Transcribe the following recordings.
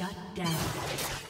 Shut down.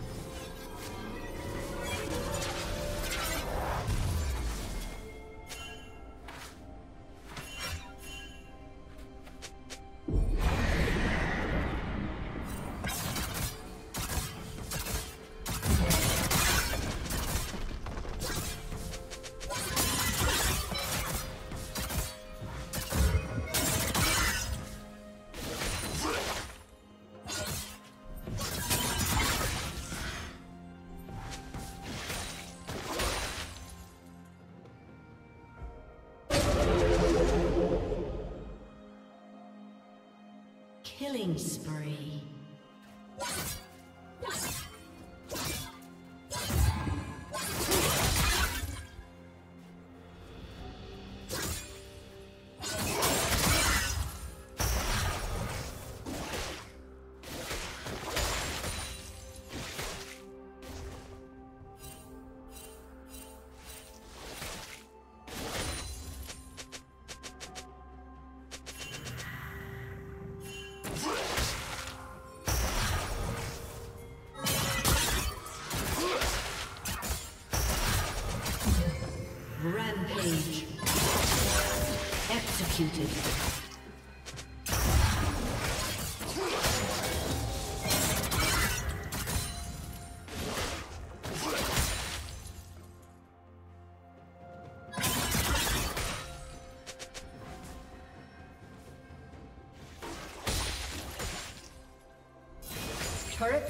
Killing spree.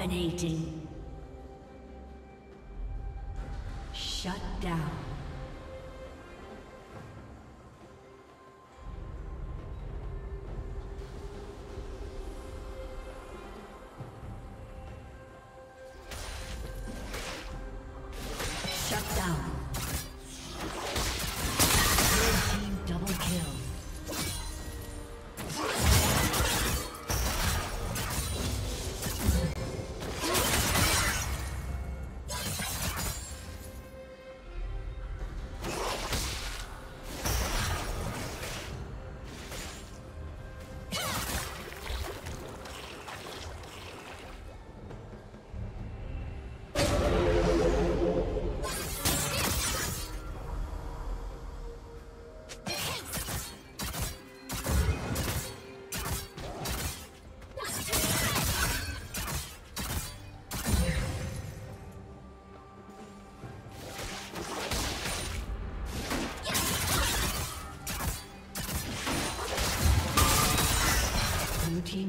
Dominating.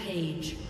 Rampage.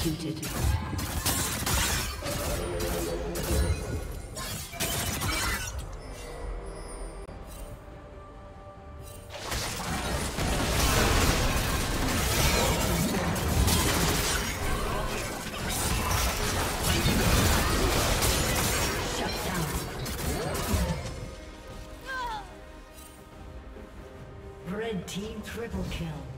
executed. Red team triple kill.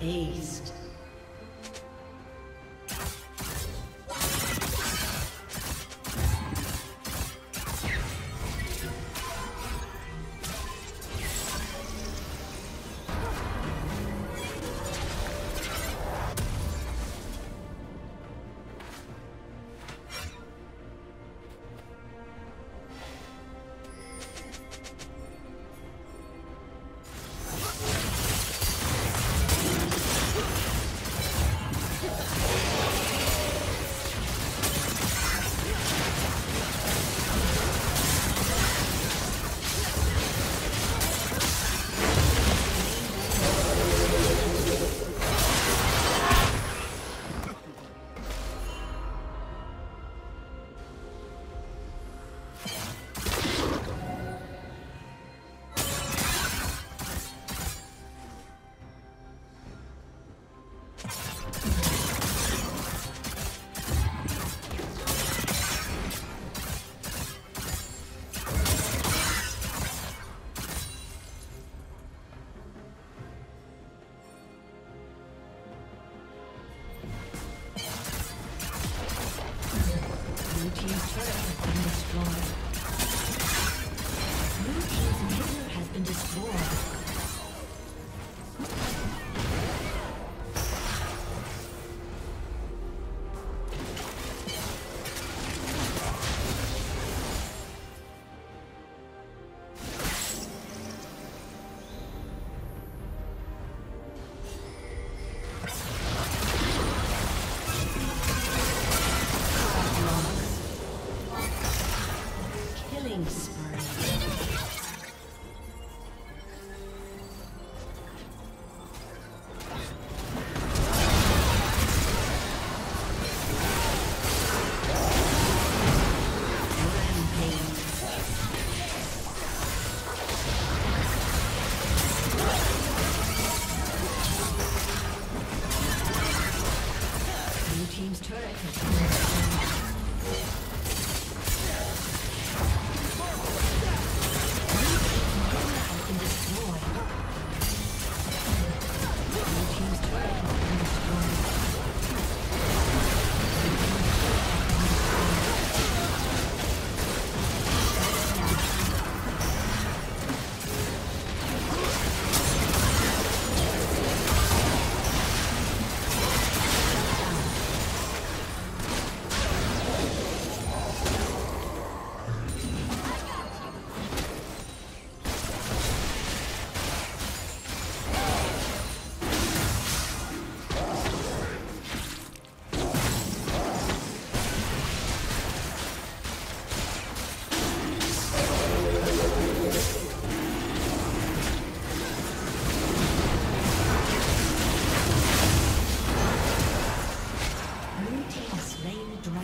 Aced.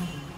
Amen.